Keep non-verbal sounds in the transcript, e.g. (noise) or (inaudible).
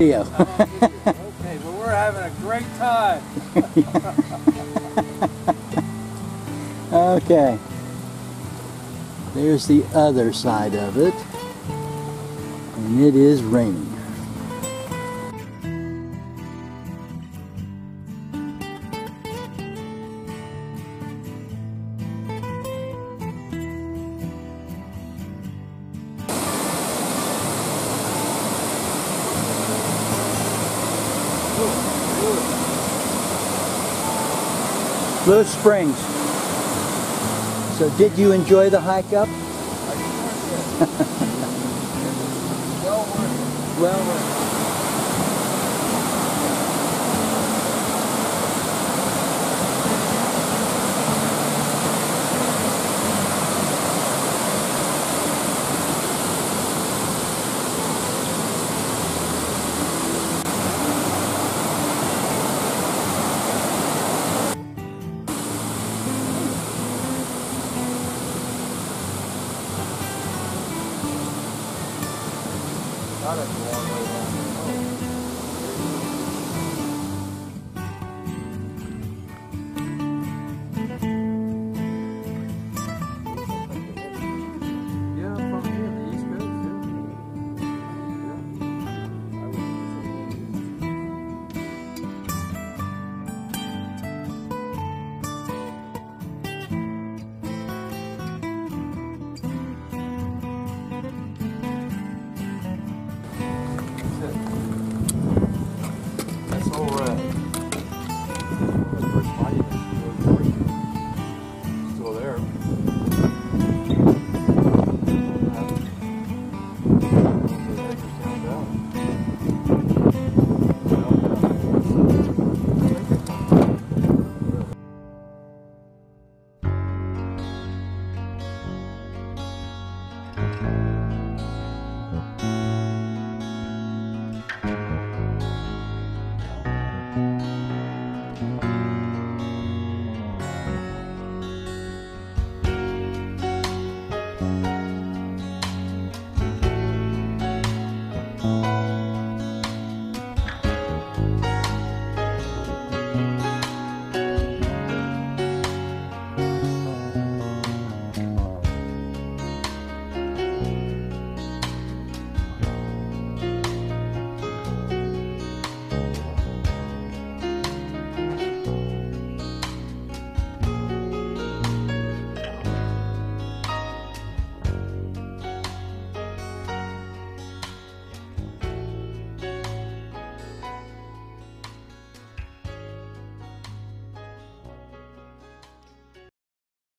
video. (laughs) Okay, but we're having a great time. (laughs) okay. There's the other side of it. And it is raining. Lewis Springs. So did you enjoy the hike up? (laughs) Well worth it. Well, That's one.